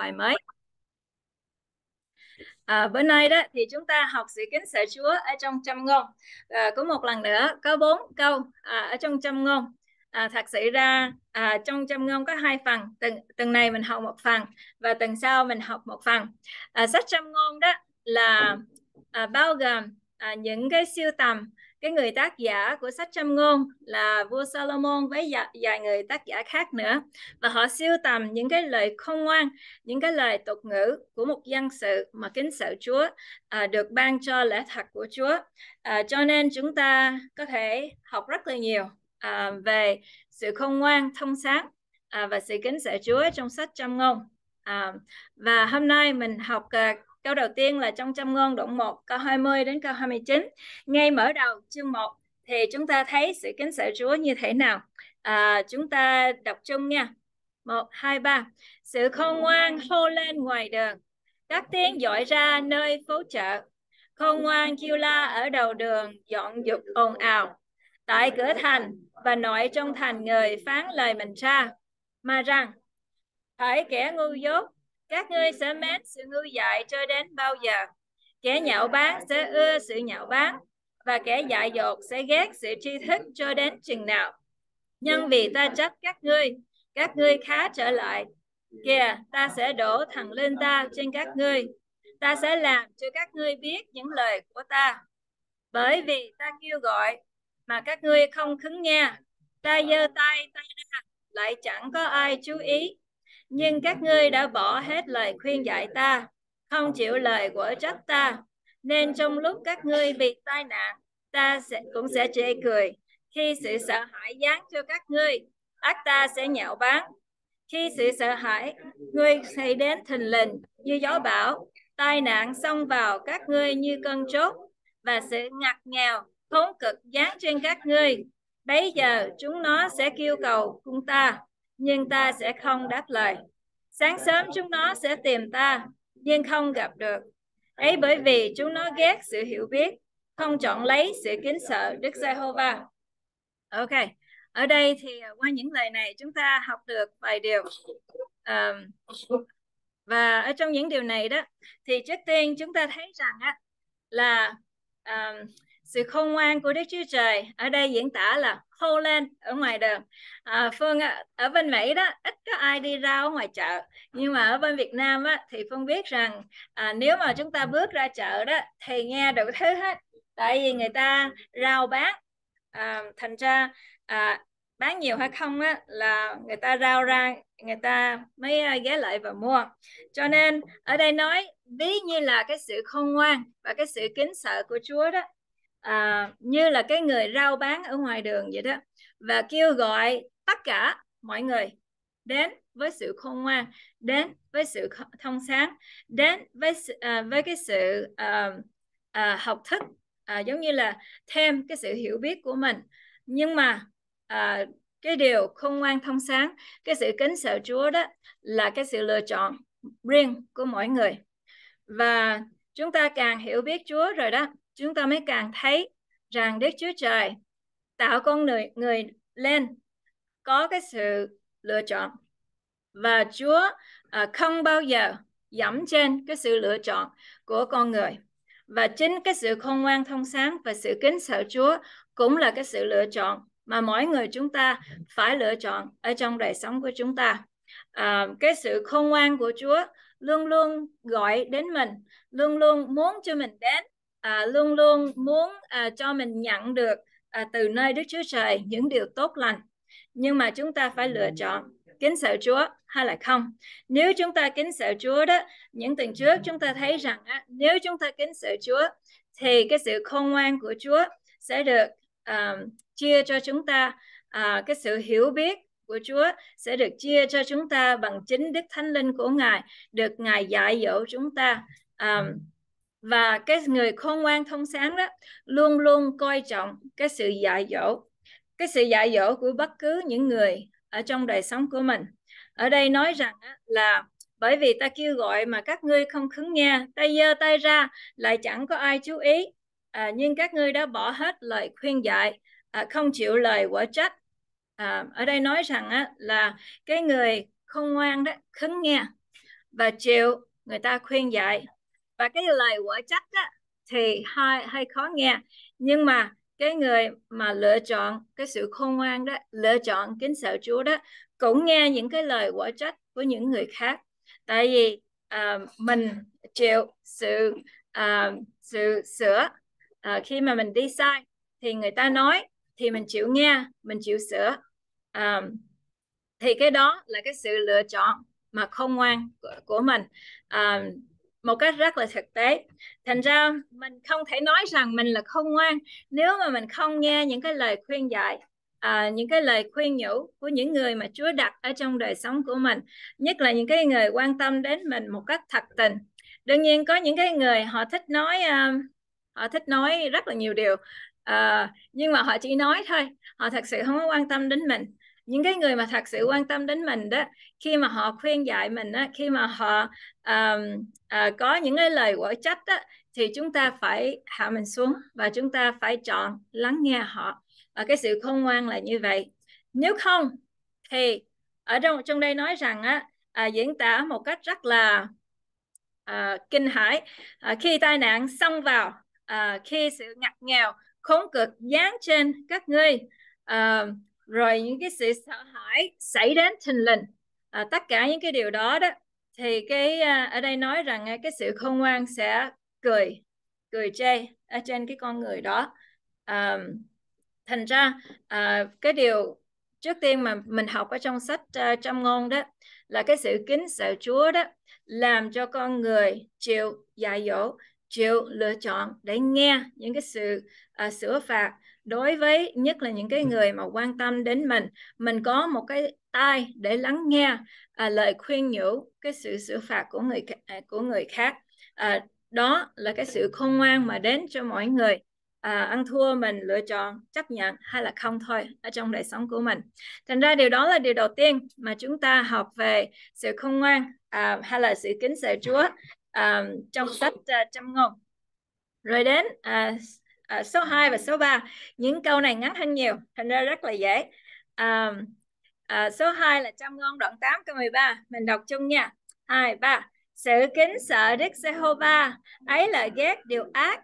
bài mới. À, bữa nay đó thì chúng ta học sự kính sợ Chúa ở trong trăm ngôn. À, có một lần nữa có bốn câu à, ở trong trăm ngôn. À, thật sự ra à, trong trăm ngôn có hai phần. Từng từng này mình học một phần và tuần sau mình học một phần. À, sách trăm ngôn đó là à, bao gồm à, những cái siêu tầm cái người tác giả của sách trăm ngôn là vua Solomon với dạ, vài người tác giả khác nữa. Và họ siêu tầm những cái lời khôn ngoan những cái lời tục ngữ của một dân sự mà kính sợ Chúa à, được ban cho lẽ thật của Chúa. À, cho nên chúng ta có thể học rất là nhiều à, về sự khôn ngoan thông sáng à, và sự kính sợ Chúa trong sách trăm ngôn. À, và hôm nay mình học uh, Câu đầu tiên là trong châm ngôn đoạn 1 câu 20 đến câu 29. Ngay mở đầu chương 1 thì chúng ta thấy sự kính sợ Chúa như thế nào. À, chúng ta đọc chung nha. 1, 2, 3. Sự khôn ngoan hô lên ngoài đường. Các tiếng dội ra nơi phố chợ. Khôn ngoan kêu la ở đầu đường dọn dục ồn ào. Tại cửa thành và nội trong thành người phán lời mình ra. Mà rằng, hỡi kẻ ngu dốt các ngươi sẽ mến sự ngu dại cho đến bao giờ? Kẻ nhạo báng sẽ ưa sự nhạo báng và kẻ dại dột sẽ ghét sự tri thức cho đến chừng nào. Nhưng vì ta trách các ngươi, các ngươi khá trở lại. Kìa, ta sẽ đổ thằng lên ta trên các ngươi. Ta sẽ làm cho các ngươi biết những lời của ta. Bởi vì ta kêu gọi mà các ngươi không khứng nghe. Ta giơ tay tay ra, lại chẳng có ai chú ý nhưng các ngươi đã bỏ hết lời khuyên dạy ta, không chịu lời của trách ta. Nên trong lúc các ngươi bị tai nạn, ta sẽ, cũng sẽ chê cười. Khi sự sợ hãi giáng cho các ngươi, ác ta sẽ nhạo báng. Khi sự sợ hãi, ngươi xảy đến thình lình như gió bão. Tai nạn xông vào các ngươi như cơn chốt và sự ngặt nghèo khốn cực giáng trên các ngươi. Bây giờ chúng nó sẽ kêu cầu cung ta nhưng ta sẽ không đáp lời. Sáng sớm chúng nó sẽ tìm ta, nhưng không gặp được. Ấy bởi vì chúng nó ghét sự hiểu biết, không chọn lấy sự kính sợ Đức Giê-hô-va. Ok, ở đây thì à, qua những lời này chúng ta học được vài điều. Um, và ở trong những điều này đó, thì trước tiên chúng ta thấy rằng á, là um, sự khôn ngoan của Đức Chúa Trời ở đây diễn tả là hô lên ở ngoài đường à, Phương ở bên Mỹ đó ít có ai đi ra ở ngoài chợ. Nhưng mà ở bên Việt Nam á, thì Phương biết rằng à, nếu mà chúng ta bước ra chợ đó thì nghe đủ thứ hết. Tại vì người ta rao bán à, thành ra à, bán nhiều hay không á là người ta rao ra người ta mới à, ghé lại và mua. Cho nên ở đây nói ví như là cái sự khôn ngoan và cái sự kính sợ của Chúa đó à, như là cái người rao bán ở ngoài đường vậy đó và kêu gọi tất cả mọi người đến với sự khôn ngoan đến với sự thông sáng đến với à, với cái sự à, à, học thức à, giống như là thêm cái sự hiểu biết của mình. Nhưng mà à, cái điều khôn ngoan thông sáng cái sự kính sợ Chúa đó là cái sự lựa chọn riêng của mỗi người. Và chúng ta càng hiểu biết Chúa rồi đó chúng ta mới càng thấy rằng Đức Chúa Trời tạo con người người lên có cái sự lựa chọn. Và Chúa à, không bao giờ dẫm trên cái sự lựa chọn của con người. Và chính cái sự khôn ngoan thông sáng và sự kính sợ Chúa cũng là cái sự lựa chọn mà mỗi người chúng ta phải lựa chọn ở trong đời sống của chúng ta. À, cái sự khôn ngoan của Chúa luôn luôn gọi đến mình luôn luôn muốn cho mình đến à, luôn luôn muốn à, cho mình nhận được à, từ nơi Đức Chúa Trời những điều tốt lành. Nhưng mà chúng ta phải lựa chọn kính sợ Chúa hay là không? Nếu chúng ta kính sợ Chúa đó những tuần trước chúng ta thấy rằng á, nếu chúng ta kính sợ Chúa thì cái sự khôn ngoan của Chúa sẽ được uh, chia cho chúng ta uh, cái sự hiểu biết của Chúa sẽ được chia cho chúng ta bằng chính Đức Thánh Linh của Ngài được Ngài dạy dỗ chúng ta um, và cái người khôn ngoan thông sáng đó luôn luôn coi trọng cái sự dạy dỗ. Cái sự dạy dỗ của bất cứ những người ở trong đời sống của mình. Ở đây nói rằng là bởi vì ta kêu gọi mà các ngươi không khứng nghe ta giơ tay ra lại chẳng có ai chú ý. À, nhưng các ngươi đã bỏ hết lời khuyên dạy à, không chịu lời quả trách. À, ở đây nói rằng á, là cái người không ngoan đó khứng nghe và chịu người ta khuyên dạy và cái lời quả trách á, thì hơi hơi khó nghe. Nhưng mà cái người mà lựa chọn cái sự khôn ngoan đó lựa chọn kính sợ Chúa đó cũng nghe những cái lời quả trách của những người khác. Tại vì uh, mình chịu sự uh, sự sửa uh, khi mà mình đi sai thì người ta nói thì mình chịu nghe mình chịu sửa. Uh, thì cái đó là cái sự lựa chọn mà không ngoan của, của mình. Uh, một cách rất là thực tế. Thành ra mình không thể nói rằng mình là không ngoan nếu mà mình không nghe những cái lời khuyên dạy à, những cái lời khuyên nhủ của những người mà Chúa đặt ở trong đời sống của mình nhất là những cái người quan tâm đến mình một cách thật tình. Đương nhiên có những cái người họ thích nói uh, họ thích nói rất là nhiều điều uh, nhưng mà họ chỉ nói thôi họ thật sự không có quan tâm đến mình những cái người mà thật sự quan tâm đến mình đó khi mà họ khuyên dạy mình đó, khi mà họ um, uh, có những cái lời quở trách đó, thì chúng ta phải hạ mình xuống và chúng ta phải chọn lắng nghe họ. Và cái sự khôn ngoan là như vậy. Nếu không thì ở trong trong đây nói rằng á à, diễn tả một cách rất là à, kinh hãi. À, khi tai nạn xông vào à, khi sự ngặt nghèo khốn cực giáng trên các ngươi à, rồi những cái sự sợ hãi xảy đến thình lình à, tất cả những cái điều đó đó thì cái à, ở đây nói rằng à, cái sự khôn ngoan sẽ cười cười chê ở trên cái con người đó. À, thành ra à, cái điều trước tiên mà mình học ở trong sách à, trăm ngôn đó là cái sự kính sợ Chúa đó làm cho con người chịu dạy dỗ chịu lựa chọn để nghe những cái sự à, sửa phạt đối với nhất là những cái người mà quan tâm đến mình mình có một cái tai để lắng nghe à, lời khuyên nhủ cái sự xử phạt của người à, của người khác. À, đó là cái sự khôn ngoan mà đến cho mọi người. À, ăn thua mình lựa chọn chấp nhận hay là không thôi ở trong đời sống của mình. Thành ra điều đó là điều đầu tiên mà chúng ta học về sự khôn ngoan à, hay là sự kính sợ Chúa à, trong sách uh, trăm ngôn. Rồi đến à, à, số 2 và số 3 những câu này ngắn hơn nhiều thành ra rất là dễ. À, à, số 2 là trong ngôn đoạn 8 câu 13 mình đọc chung nha. 2 3 sự kính sợ Đức Giê-hô-va. Ấy là ghét điều ác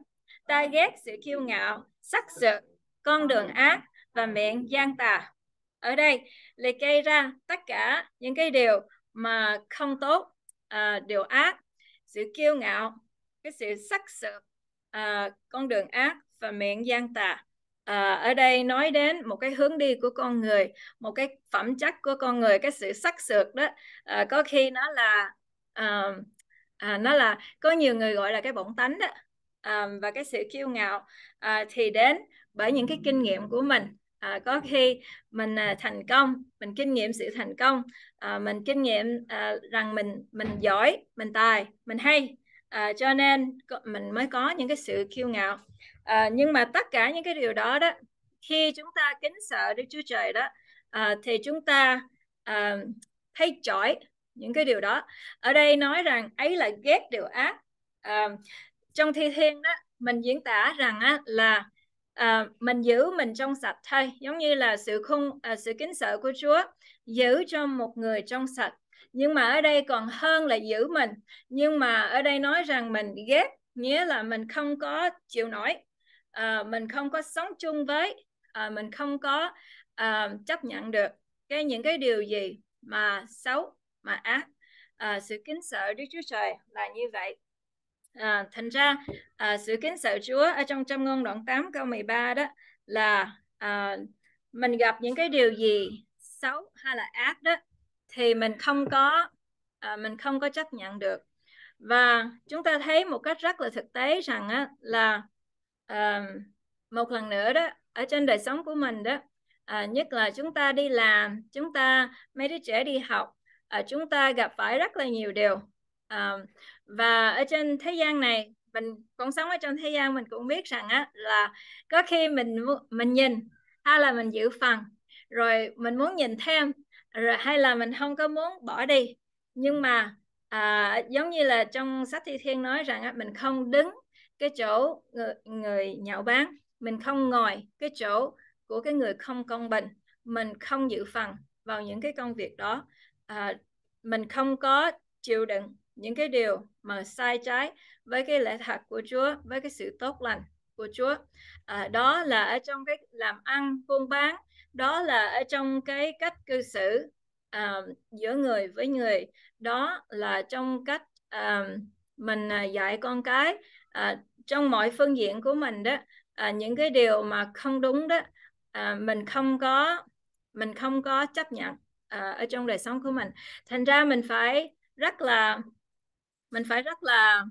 ta ghét sự kiêu ngạo sắc sự con đường ác và miệng gian tà. Ở đây liệt kê ra tất cả những cái điều mà không tốt à, điều ác sự kiêu ngạo cái sự sắc sự à, con đường ác và miệng gian tà. À, ở đây nói đến một cái hướng đi của con người một cái phẩm chất của con người cái sự sắc sược đó. À, có khi nó là à, à, nó là có nhiều người gọi là cái bổng tánh đó. À, và cái sự kiêu ngạo à, thì đến bởi những cái kinh nghiệm của mình. À, có khi mình à, thành công mình kinh nghiệm sự thành công à, mình kinh nghiệm à, rằng mình mình giỏi mình tài mình hay. À, cho nên mình mới có những cái sự kiêu ngạo à, nhưng mà tất cả những cái điều đó đó khi chúng ta kính sợ Đức Chúa Trời đó à, thì chúng ta à, thấy chói những cái điều đó. Ở đây nói rằng ấy là ghét điều ác. À, trong thi thiên đó mình diễn tả rằng á, là à, mình giữ mình trong sạch thôi giống như là sự khung à, sự kính sợ của Chúa giữ cho một người trong sạch. Nhưng mà ở đây còn hơn là giữ mình. Nhưng mà ở đây nói rằng mình ghét nghĩa là mình không có chịu nổi uh, mình không có sống chung với uh, mình không có uh, chấp nhận được cái những cái điều gì mà xấu mà ác. Uh, sự kính sợ Đức Chúa Trời là như vậy. À, thành ra à, sự kính sợ Chúa ở trong trăm ngôn đoạn 8 câu 13 đó là à, mình gặp những cái điều gì xấu hay là ác đó thì mình không có à, mình không có chấp nhận được. Và chúng ta thấy một cách rất là thực tế rằng á, là um, một lần nữa đó ở trên đời sống của mình đó à, nhất là chúng ta đi làm chúng ta mấy đứa trẻ đi học à, chúng ta gặp phải rất là nhiều điều. À, và ở trên thế gian này mình còn sống ở trong thế gian mình cũng biết rằng á là có khi mình mình nhìn hay là mình giữ phần rồi mình muốn nhìn thêm rồi hay là mình không có muốn bỏ đi. Nhưng mà à, giống như là trong sách thi thiên nói rằng á, mình không đứng cái chỗ người, người nhạo báng mình không ngồi cái chỗ của cái người không công bình mình không dự phần vào những cái công việc đó. À, mình không có chịu đựng những cái điều mà sai trái với cái lẽ thật của Chúa với cái sự tốt lành của Chúa. À, đó là ở trong cái làm ăn buôn bán đó là ở trong cái cách cư xử à, giữa người với người. Đó là trong cách à, mình à, dạy con cái à, trong mọi phương diện của mình đó à, những cái điều mà không đúng đó à, mình không có mình không có chấp nhận à, ở trong đời sống của mình. Thành ra mình phải rất là mình phải rất là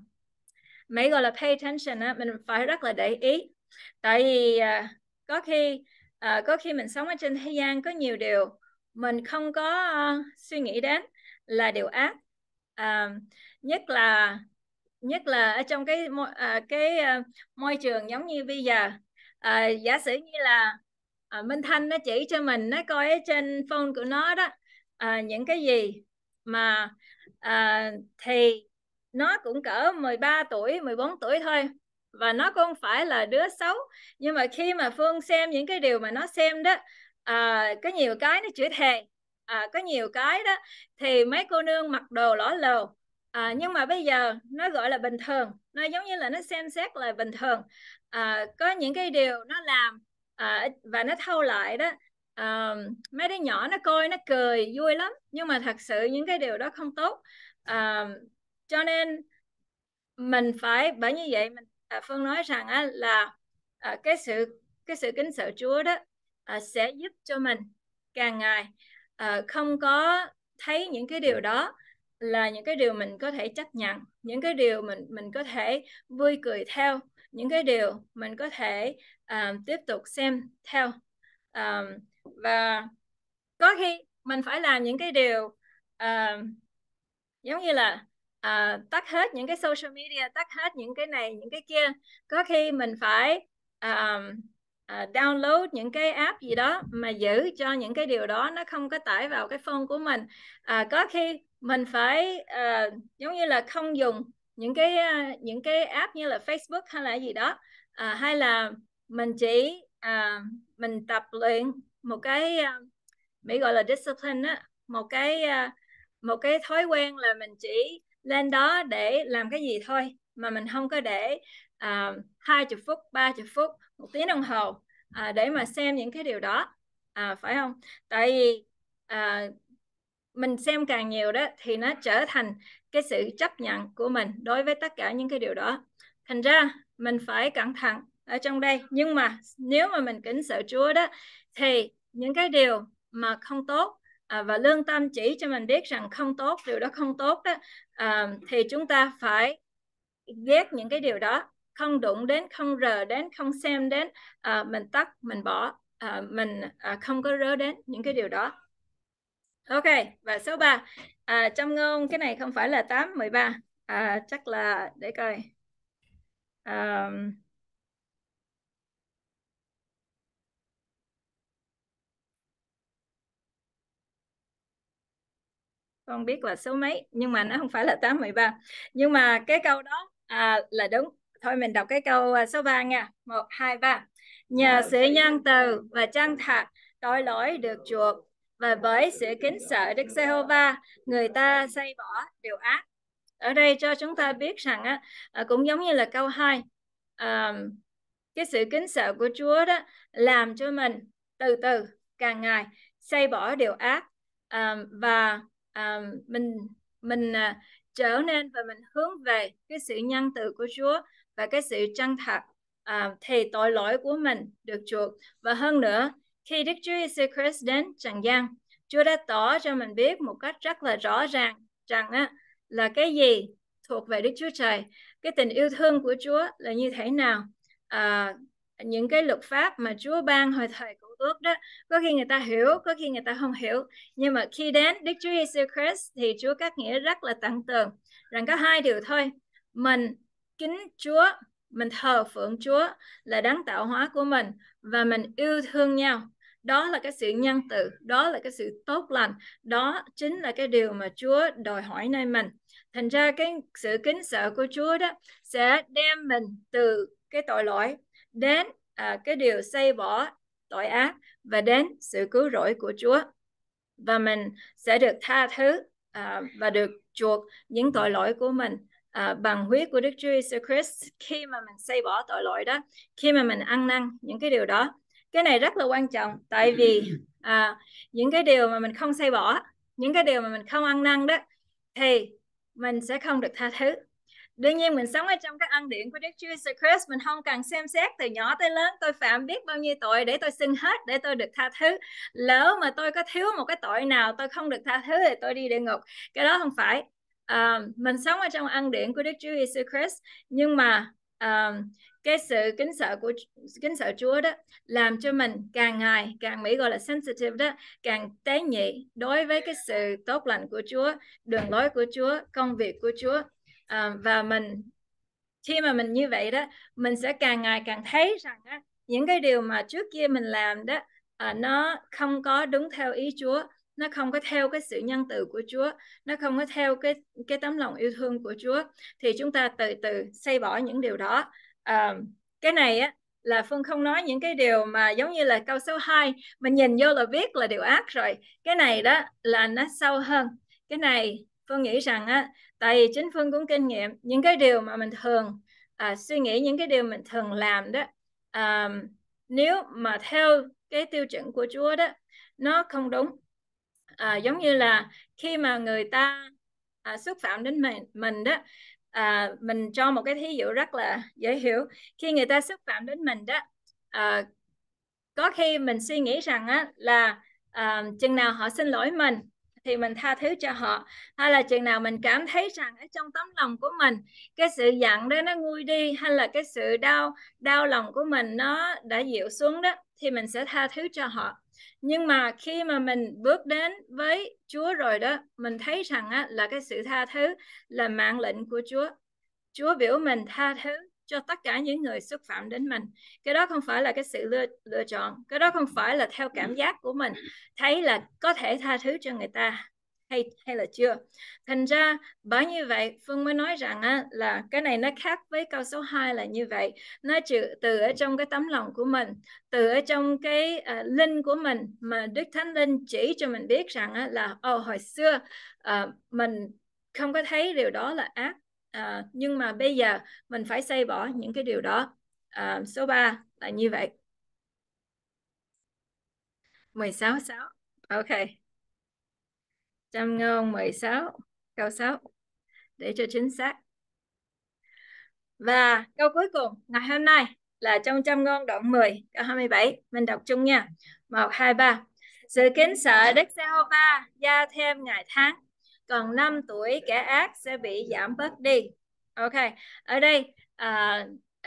mấy gọi là pay attention á mình phải rất là để ý. Tại vì à, có khi à, có khi mình sống ở trên thế gian có nhiều điều mình không có uh, suy nghĩ đến là điều ác. À, nhất là nhất là ở trong cái à, cái à, môi trường giống như bây giờ. À, giả sử như là à, Minh Thanh nó chỉ cho mình nó coi ở trên phone của nó đó à, những cái gì mà à, thì nó cũng cỡ 13 tuổi 14 tuổi thôi và nó không phải là đứa xấu. Nhưng mà khi mà Phương xem những cái điều mà nó xem đó à, có nhiều cái nó chửi thề à, có nhiều cái đó thì mấy cô nương mặc đồ lỏ lồ à, nhưng mà bây giờ nó gọi là bình thường nó giống như là nó xem xét là bình thường. À, có những cái điều nó làm à, và nó thâu lại đó. À, mấy đứa nhỏ nó coi nó cười vui lắm. Nhưng mà thật sự những cái điều đó không tốt. À, cho nên mình phải bởi như vậy mình à, phương nói rằng á, là à, cái sự cái sự kính sợ Chúa đó à, sẽ giúp cho mình càng ngày à, không có thấy những cái điều đó là những cái điều mình có thể chấp nhận những cái điều mình mình có thể vui cười theo những cái điều mình có thể um, tiếp tục xem theo. Um, và có khi mình phải làm những cái điều uh, giống như là uh, tắt hết những cái social media tắt hết những cái này những cái kia. Có khi mình phải um, uh, download những cái app gì đó mà giữ cho những cái điều đó nó không có tải vào cái phone của mình. Uh, có khi mình phải uh, giống như là không dùng những cái uh, những cái app như là Facebook hay là gì đó uh, hay là mình chỉ uh, mình tập luyện một cái uh, Mỹ gọi là discipline á một cái uh, một cái thói quen là mình chỉ lên đó để làm cái gì thôi mà mình không có để hai uh, chục phút ba chục phút một tiếng đồng hồ uh, để mà xem những cái điều đó uh, phải không? Tại vì uh, mình xem càng nhiều đó thì nó trở thành cái sự chấp nhận của mình đối với tất cả những cái điều đó. Thành ra mình phải cẩn thận ở trong đây. Nhưng mà nếu mà mình kính sợ Chúa đó thì những cái điều mà không tốt à, và lương tâm chỉ cho mình biết rằng không tốt điều đó không tốt đó à, thì chúng ta phải ghét những cái điều đó. Không đụng đến không rờ đến không xem đến à, mình tắt mình bỏ à, mình à, không có rớ đến những cái điều đó. Ok, và số 3 à, Trong ngôn cái này không phải là 8, 13 à, Chắc là để coi. À, Con biết là số mấy Nhưng mà nó không phải là 8, 13 Nhưng mà cái câu đó à, là đúng. Thôi mình đọc cái câu à, số 3 nha. 1, 2, 3 Nhờ sự nhân từ và chân thật tội lỗi được chuộc và với sự kính sợ Đức Giê-hô-va người ta xây bỏ điều ác. Ở đây cho chúng ta biết rằng á à, cũng giống như là câu 2 um, cái sự kính sợ của Chúa đó làm cho mình từ từ càng ngày xây bỏ điều ác um, và um, mình mình uh, trở nên và mình hướng về cái sự nhân từ của Chúa và cái sự chân thật uh, thì tội lỗi của mình được chuộc. Và hơn nữa khi Đức Chúa Giêsu Christ đến trần gian, Chúa đã tỏ cho mình biết một cách rất là rõ ràng rằng á, là cái gì thuộc về Đức Chúa Trời, cái tình yêu thương của Chúa là như thế nào. À, những cái luật pháp mà Chúa ban hồi thời cựu ước đó có khi người ta hiểu có khi người ta không hiểu. Nhưng mà khi đến Đức Chúa Giêsu Christ thì Chúa cắt nghĩa rất là tận tường rằng có hai điều thôi. Mình kính Chúa mình thờ phượng Chúa là đáng tạo hóa của mình và mình yêu thương nhau đó là cái sự nhân từ đó là cái sự tốt lành đó chính là cái điều mà Chúa đòi hỏi nơi mình. Thành ra cái sự kính sợ của Chúa đó sẽ đem mình từ cái tội lỗi đến à, cái điều xây bỏ tội ác và đến sự cứu rỗi của Chúa. Và mình sẽ được tha thứ à, và được chuộc những tội lỗi của mình à, bằng huyết của Đức Chúa Jesus Christ khi mà mình xây bỏ tội lỗi đó khi mà mình ăn năn những cái điều đó cái này rất là quan trọng tại vì à, những cái điều mà mình không xây bỏ những cái điều mà mình không ăn năn đó thì mình sẽ không được tha thứ. Đương nhiên mình sống ở trong cái ăn điển của Đức Chúa Jesus Christ mình không cần xem xét từ nhỏ tới lớn tôi phạm biết bao nhiêu tội để tôi xin hết để tôi được tha thứ. Lỡ mà tôi có thiếu một cái tội nào tôi không được tha thứ thì tôi đi địa ngục. Cái đó không phải. À, mình sống ở trong ăn điển của Đức Chúa Jesus Christ nhưng mà uh, cái sự kính sợ của kính sợ Chúa đó làm cho mình càng ngày càng Mỹ gọi là sensitive đó càng tế nhị đối với cái sự tốt lành của Chúa đường lối của Chúa công việc của Chúa. Uh, và mình khi mà mình như vậy đó mình sẽ càng ngày càng thấy rằng á, những cái điều mà trước kia mình làm đó uh, nó không có đúng theo ý Chúa nó không có theo cái sự nhân từ của Chúa nó không có theo cái cái tấm lòng yêu thương của Chúa. Thì chúng ta từ từ xây bỏ những điều đó. À, cái này á là Phương không nói những cái điều mà giống như là câu số 2 mình nhìn vô là biết là điều ác rồi. Cái này đó là nó sâu hơn. Cái này Phương nghĩ rằng á tại vì chính Phương cũng kinh nghiệm những cái điều mà mình thường à, suy nghĩ những cái điều mình thường làm đó à, nếu mà theo cái tiêu chuẩn của Chúa đó nó không đúng à, giống như là khi mà người ta à, xúc phạm đến mình mình đó à, mình cho một cái thí dụ rất là dễ hiểu. Khi người ta xúc phạm đến mình đó à, có khi mình suy nghĩ rằng á, là à, chừng nào họ xin lỗi mình thì mình tha thứ cho họ hay là chừng nào mình cảm thấy rằng ở trong tấm lòng của mình cái sự giận đó nó nguôi đi hay là cái sự đau đau lòng của mình nó đã dịu xuống đó thì mình sẽ tha thứ cho họ nhưng mà khi mà mình bước đến với Chúa rồi đó mình thấy rằng á, là cái sự tha thứ là mạng lệnh của Chúa. Chúa biểu mình tha thứ cho tất cả những người xúc phạm đến mình. Cái đó không phải là cái sự lựa, lựa chọn cái đó không phải là theo cảm giác của mình thấy là có thể tha thứ cho người ta hay hay là chưa? Thành ra bởi như vậy phương mới nói rằng á, là cái này nó khác với câu số 2 là như vậy. Nó trừ từ ở trong cái tấm lòng của mình từ ở trong cái uh, linh của mình mà đức thánh linh chỉ cho mình biết rằng á, là oh, hồi xưa uh, mình không có thấy điều đó là ác uh, nhưng mà bây giờ mình phải xây bỏ những cái điều đó. Uh, số 3 là như vậy. 16 6 ok. Châm ngôn 16 câu 6 để cho chính xác. Và câu cuối cùng ngày hôm nay là trong châm ngôn đoạn 10 câu 27 mình đọc chung nha. 1 2 3 sự kính sợ Đức Giê-hô-va gia thêm ngày tháng còn 5 tuổi kẻ ác sẽ bị giảm bớt đi. Ok ở đây à,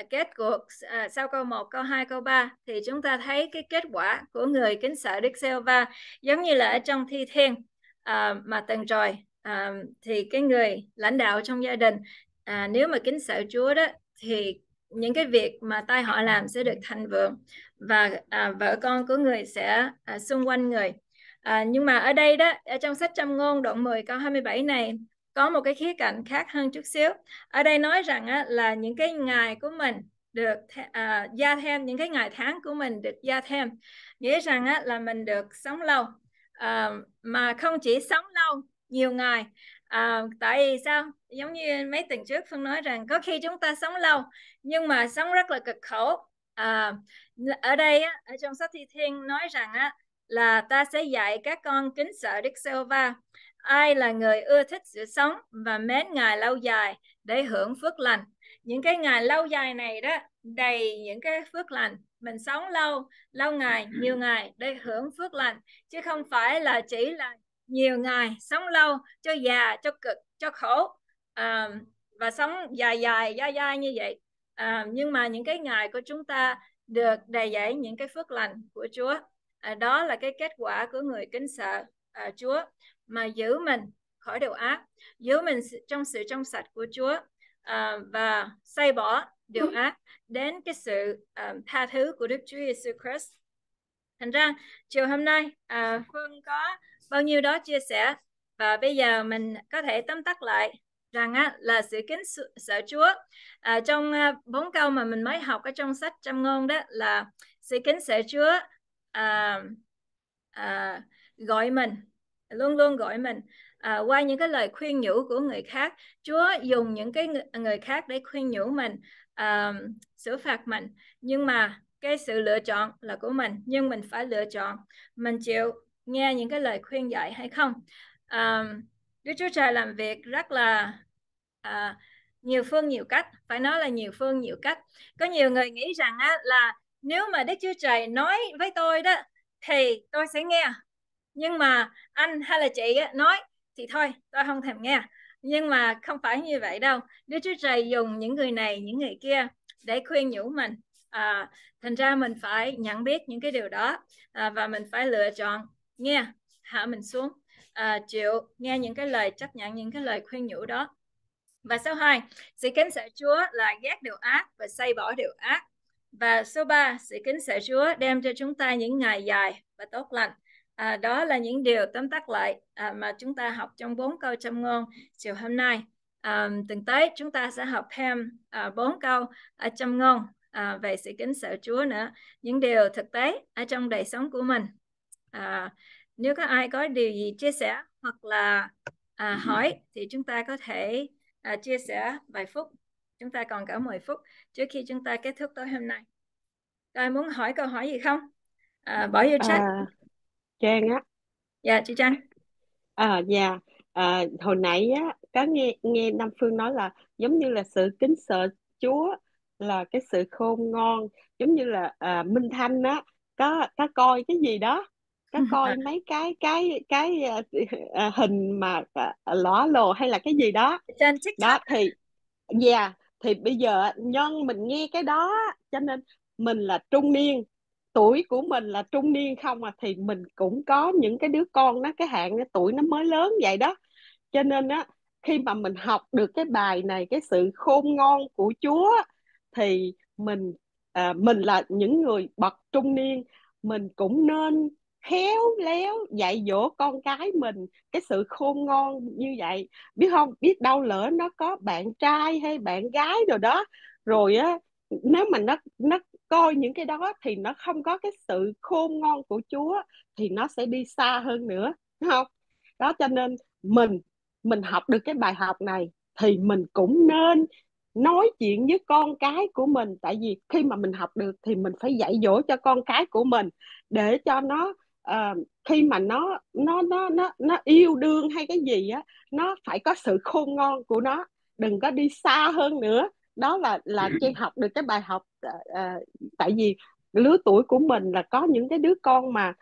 kết cuộc à, sau câu 1, câu 2, câu 3 thì chúng ta thấy cái kết quả của người kính sợ Đức Giê-hô-va giống như là ở trong thi thiên à, mà từng rồi à, thì cái người lãnh đạo trong gia đình à, nếu mà kính sợ Chúa đó thì những cái việc mà tay họ làm sẽ được thành vượng và à, vợ con của người sẽ à, xung quanh người. À, nhưng mà ở đây đó ở trong sách trăm ngôn đoạn 10 câu 27 này có một cái khía cạnh khác hơn chút xíu. Ở đây nói rằng á, là những cái ngày của mình được à, gia thêm những cái ngày tháng của mình được gia thêm. Nghĩa rằng á, là mình được sống lâu. Ờ, mà không chỉ sống lâu nhiều ngày. À, tại vì sao? Giống như mấy tuần trước phương nói rằng có khi chúng ta sống lâu nhưng mà sống rất là cực khổ. À, ở đây á, ở trong sách thi thiên nói rằng á, là ta sẽ dạy các con kính sợ Đức giê va ai là người ưa thích sự sống và mến ngài lâu dài để hưởng phước lành? Những cái ngày lâu dài này đó đầy những cái phước lành mình sống lâu lâu ngày nhiều ngày để hưởng phước lành chứ không phải là chỉ là nhiều ngày sống lâu cho già cho cực cho khổ. À, và sống dài dài dai dai như vậy. À, nhưng mà những cái ngày của chúng ta được đầy dẫy những cái phước lành của Chúa. À, đó là cái kết quả của người kính sợ à, Chúa mà giữ mình khỏi điều ác giữ mình trong sự trong sạch của Chúa. À, và xây bỏ điều ác đến cái sự um, tha thứ của Đức Chúa Giêsu Christ. Thành ra chiều hôm nay à, Phương có bao nhiêu đó chia sẻ và bây giờ mình có thể tóm tắt lại rằng á, là sự kính sợ Chúa. À, trong bốn uh, câu mà mình mới học ở trong sách Châm ngôn đó là sự kính sợ Chúa à, à, gọi mình luôn luôn gọi mình à, qua những cái lời khuyên nhủ của người khác. Chúa dùng những cái người khác để khuyên nhủ mình um, xử phạt mình. Nhưng mà cái sự lựa chọn là của mình nhưng mình phải lựa chọn. Mình chịu nghe những cái lời khuyên dạy hay không? Um, Đức Chúa Trời làm việc rất là uh, nhiều phương nhiều cách. Phải nói là nhiều phương nhiều cách. Có nhiều người nghĩ rằng á, là nếu mà Đức Chúa Trời nói với tôi đó thì tôi sẽ nghe. Nhưng mà anh hay là chị á, nói thì thôi tôi không thèm nghe nhưng mà không phải như vậy đâu. Đức Chúa Trời dùng những người này những người kia để khuyên nhủ mình. À, thành ra mình phải nhận biết những cái điều đó à, và mình phải lựa chọn. Nghe hạ mình xuống. À, chịu nghe những cái lời chấp nhận những cái lời khuyên nhủ đó. Và số 2 sự kính sợ Chúa là ghét điều ác và xây bỏ điều ác. Và số 3 sự kính sợ Chúa đem cho chúng ta những ngày dài và tốt lành à, đó là những điều tóm tắt lại à, mà chúng ta học trong bốn câu châm ngôn chiều hôm nay. À, tuần tới chúng ta sẽ học thêm à, bốn à, câu ở châm ngôn à, về sự kính sợ Chúa nữa. Những điều thực tế ở trong đời sống của mình. À, nếu có ai có điều gì chia sẻ hoặc là à, hỏi thì chúng ta có thể à, chia sẻ vài phút. Chúng ta còn cả 10 phút trước khi chúng ta kết thúc tối hôm nay. Ai muốn hỏi câu hỏi gì không? À, bỏ vô chat. À, Trang á. Dạ chị Trang. À dạ. À, hồi nãy á có nghe nghe Nam Phương nói là giống như là sự kính sợ Chúa là cái sự khôn ngoan giống như là à, Minh Thanh á có có coi cái gì đó có coi mấy cái cái cái uh, hình mà uh, lõ lồ hay là cái gì đó. Trên TikTok. Đó thì dạ thì bây giờ nhân mình nghe cái đó cho nên mình là trung niên tuổi của mình là trung niên không à thì mình cũng có những cái đứa con nó cái hạn cái tuổi nó mới lớn vậy đó. Cho nên á khi mà mình học được cái bài này cái sự khôn ngoan của Chúa thì mình à, mình là những người bậc trung niên mình cũng nên khéo léo dạy dỗ con cái mình cái sự khôn ngoan như vậy. Biết không? Biết đâu lỡ nó có bạn trai hay bạn gái rồi đó. Rồi á nếu mà nó nó coi những cái đó thì nó không có cái sự khôn ngoan của Chúa thì nó sẽ đi xa hơn nữa đúng không? Đó cho nên mình mình học được cái bài học này thì mình cũng nên nói chuyện với con cái của mình. Tại vì khi mà mình học được thì mình phải dạy dỗ cho con cái của mình để cho nó uh, khi mà nó nó nó nó nó yêu đương hay cái gì á nó phải có sự khôn ngoan của nó đừng có đi xa hơn nữa đó là là chị học được cái bài học uh, tại vì lứa tuổi của mình là có những cái đứa con mà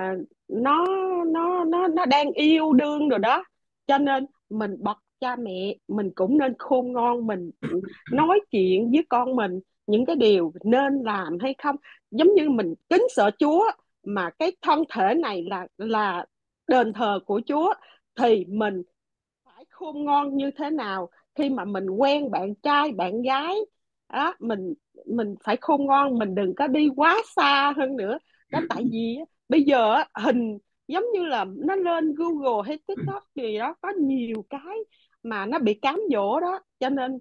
uh, nó nó nó nó đang yêu đương rồi đó. Cho nên mình bật cha mẹ mình cũng nên khôn ngoan mình nói chuyện với con mình những cái điều nên làm hay không. Giống như mình kính sợ Chúa mà cái thân thể này là là đền thờ của Chúa thì mình phải khôn ngoan như thế nào khi mà mình quen bạn trai bạn gái đó mình mình phải khôn ngoan mình đừng có đi quá xa hơn nữa. Đó tại vì bây giờ hình giống như là nó lên Google hay TikTok gì đó có nhiều cái mà nó bị cám dỗ đó. Cho nên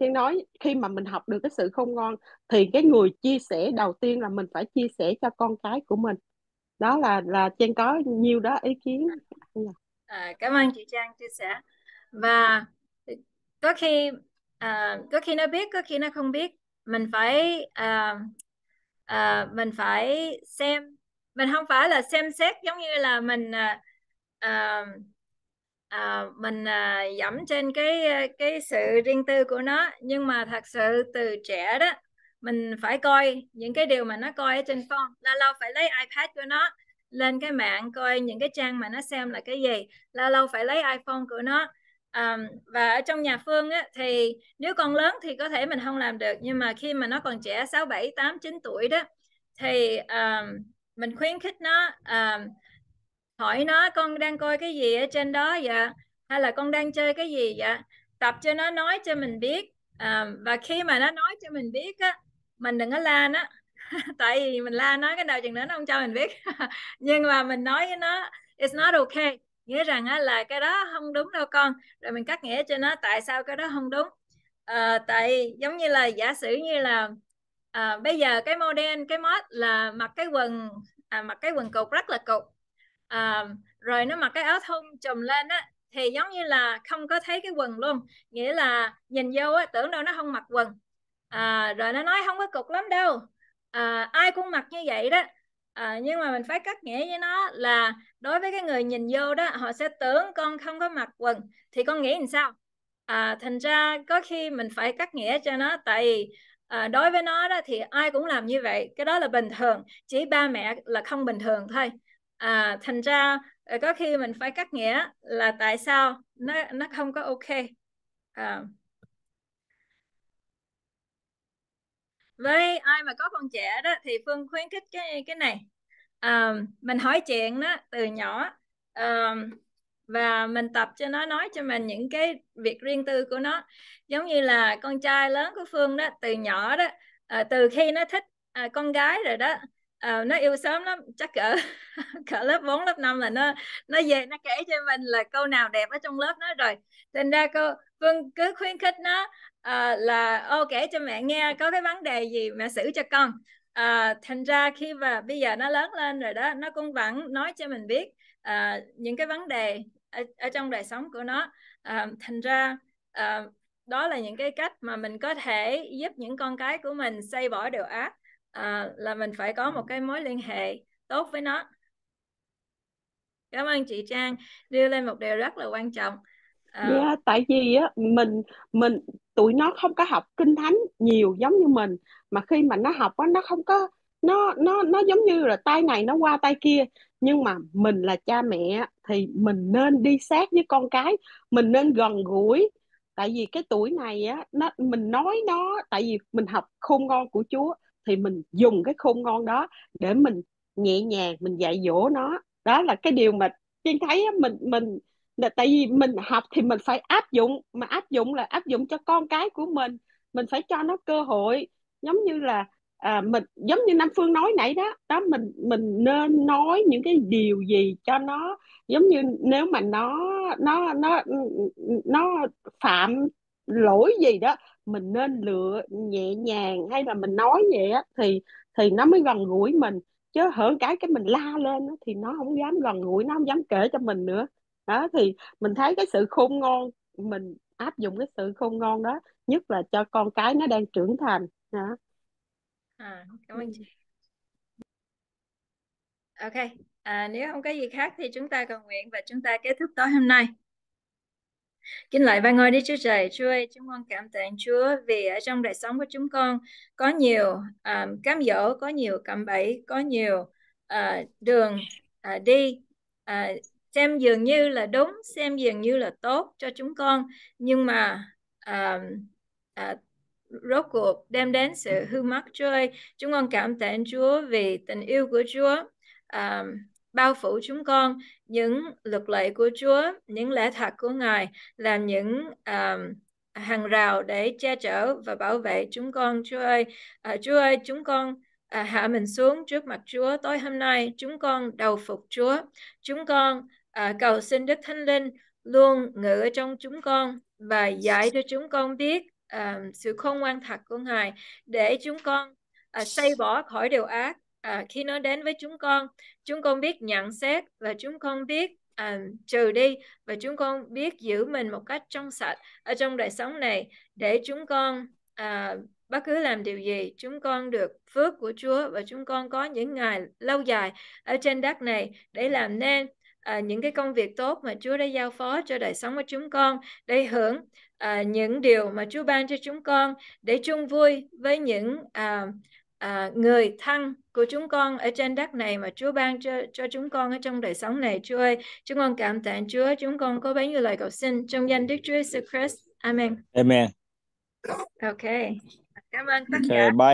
Thiên nói khi mà mình học được cái sự khôn ngoan thì cái người chia sẻ đầu tiên là mình phải chia sẻ cho con cái của mình. Đó là là Trang có nhiều đó ý kiến? À, cảm ơn chị Trang chia sẻ và có khi uh, có khi nó biết có khi nó không biết. Mình phải uh, uh, mình phải xem mình không phải là xem xét giống như là mình uh, uh, uh, mình uh, dẫm trên cái cái sự riêng tư của nó. Nhưng mà thật sự từ trẻ đó mình phải coi những cái điều mà nó coi ở trên phone. Là lâu phải lấy ipad của nó lên cái mạng coi những cái trang mà nó xem là cái gì. Là lâu phải lấy iphone của nó um, và ở trong nhà Phương á, thì nếu con lớn thì có thể mình không làm được nhưng mà khi mà nó còn trẻ 6, 7, 8, 9 tuổi đó thì um, mình khuyến khích nó um, hỏi nó con đang coi cái gì ở trên đó vậy? Hay là con đang chơi cái gì vậy? Tập cho nó nói cho mình biết. Um, và khi mà nó nói cho mình biết á mình đừng có la nó tại vì mình la nó cái đầu chừng nữa nó không cho mình biết. Nhưng mà mình nói với nó it's not okay nghĩa rằng á, là cái đó không đúng đâu con. Rồi mình cắt nghĩa cho nó tại sao cái đó không đúng. À, tại giống như là giả sử như là à, bây giờ cái model cái mod là mặc cái quần à, mặc cái quần cục rất là cục. À, rồi nó mặc cái áo thun trùm lên á thì giống như là không có thấy cái quần luôn. Nghĩa là nhìn vô á tưởng đâu nó không mặc quần. À, rồi nó nói không có cục lắm đâu. À, ai cũng mặc như vậy đó. À, nhưng mà mình phải cắt nghĩa với nó là đối với cái người nhìn vô đó họ sẽ tưởng con không có mặc quần thì con nghĩ làm sao? À, thành ra có khi mình phải cắt nghĩa cho nó tại vì à, đối với nó đó thì ai cũng làm như vậy cái đó là bình thường chỉ ba mẹ là không bình thường thôi. À, thành ra ờ, có khi mình phải cắt nghĩa là tại sao nó nó không có ok. À. với ai mà có con trẻ đó thì phương khuyến khích cái cái này um, mình hỏi chuyện đó từ nhỏ um, và mình tập cho nó nói cho mình những cái việc riêng tư của nó. Giống như là con trai lớn của phương đó từ nhỏ đó à, từ khi nó thích à, con gái rồi đó à, nó yêu sớm lắm. Chắc cỡ cỡ lớp 4, lớp 5 là nó nó về nó kể cho mình là câu nào đẹp ở trong lớp nó rồi. Thành ra cô Phương cứ khuyến khích nó à, là ô kể cho mẹ nghe có cái vấn đề gì mẹ xử cho con à, thành ra khi mà bây giờ nó lớn lên rồi đó nó cũng vẫn nói cho mình biết à, những cái vấn đề ở, ở trong đời sống của nó. À, thành ra à, đó là những cái cách mà mình có thể giúp những con cái của mình xây bỏ điều ác à, là mình phải có một cái mối liên hệ tốt với nó. Cảm ơn chị Trang đưa lên một điều rất là quan trọng à, yeah, tại vì á mình mình tụi nó không có học kinh thánh nhiều giống như mình. Mà khi mà nó học á nó không có nó nó nó giống như là tay này nó qua tay kia. Nhưng mà mình là cha mẹ thì mình nên đi sát với con cái. Mình nên gần gũi. Tại vì cái tuổi này á nó mình nói nó tại vì mình học khôn ngoan của Chúa thì mình dùng cái khôn ngoan đó để mình nhẹ nhàng mình dạy dỗ nó. Đó là cái điều mà tiên thấy á, mình mình là tại vì mình học thì mình phải áp dụng mà áp dụng là áp dụng cho con cái của mình. Mình phải cho nó cơ hội. Giống như là à, mình giống như Nam Phương nói nãy đó đó mình mình nên nói những cái điều gì cho nó. Giống như nếu mà nó nó nó nó phạm lỗi gì đó mình nên lựa nhẹ nhàng hay là mình nói vậy á thì thì nó mới gần gũi mình. Chứ hỡn cái cái mình la lên thì nó không dám gần gũi nó không dám kể cho mình nữa đó thì mình thấy cái sự khôn ngoan mình áp dụng cái sự khôn ngoan đó nhất là cho con cái nó đang trưởng thành đó. À, cảm ơn chị. Ok à, nếu không có gì khác thì chúng ta cầu nguyện và chúng ta kết thúc tối hôm nay. Kính lại và ngôi Đức Chúa Trời, Chúa ơi, chúng con cảm tạ Chúa vì ở trong đời sống của chúng con có nhiều um, cám dỗ, có nhiều cạm bẫy, có nhiều uh, đường uh, đi, uh, xem dường như là đúng, xem dường như là tốt cho chúng con, nhưng mà uh, uh, rốt cuộc đem đến sự hư mất Chúa ơi. Chúng con cảm tạ Chúa vì tình yêu của Chúa uh, bao phủ chúng con những luật lệ của Chúa, những lẽ thật của Ngài làm những uh, hàng rào để che chở và bảo vệ chúng con. Chúa ơi, uh, Chúa ơi, chúng con à, hạ mình xuống trước mặt Chúa tối hôm nay chúng con đầu phục Chúa chúng con à, cầu xin Đức Thánh Linh luôn ngự ở trong chúng con và dạy cho chúng con biết à, sự khôn ngoan thật của Ngài để chúng con à, xây bỏ khỏi điều ác. À, khi nó đến với chúng con chúng con biết nhận xét và chúng con biết à, trừ đi và chúng con biết giữ mình một cách trong sạch ở trong đời sống này để chúng con à, bất cứ làm điều gì chúng con được phước của Chúa và chúng con có những ngày lâu dài ở trên đất này để làm nên à, những cái công việc tốt mà Chúa đã giao phó cho đời sống của chúng con để hưởng à, những điều mà Chúa ban cho chúng con để chung vui với những à, à, người thân của chúng con ở trên đất này mà Chúa ban cho cho chúng con ở trong đời sống này. Chúa ơi chúng con cảm tạ Chúa chúng con có bấy nhiêu lời cầu xin trong danh Đức Chúa Jesus Christ. Amen. Amen. Ok. Cảm ơn tất okay, cả. bye